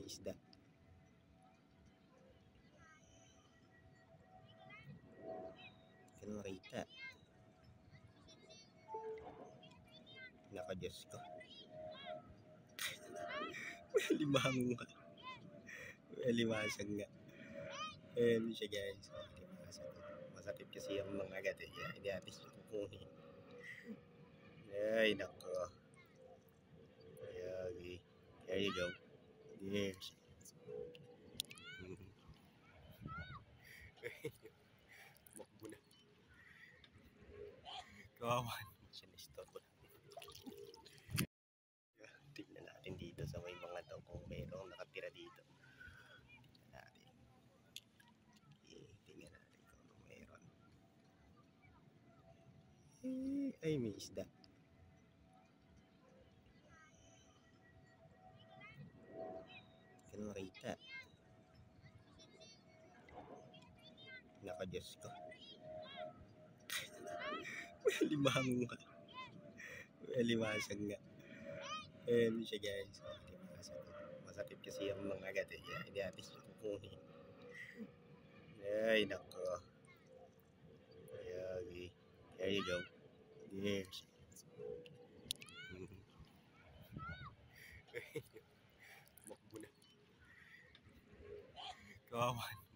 Eh, may isda. Kanarita. Naka Diyos ko. May limang nga. May limasag nga. Ayan siya guys. Limasag. Masakit kasi ang mga agad eh. Kaya natin siya kukunin. Ay, nako. Ayan, okay. There you go. Yes. Makbo na. Kawawa naman siya na Tingnan natin dito sa may mga daw kung mayroong nakatira dito. Tingnan natin. Eh, tingnan natin kung mayroon. Eh, ay, may isda. Kanarita. Naka Diyos ko. May limang nga. May limasag nga. Ayan siya guys. Limasag. Masakit kasi ang mga agad eh. Hindi natin siya kukunin. Ay, nako. Ayan, okay. There you go. Yes. Tchau, mãe.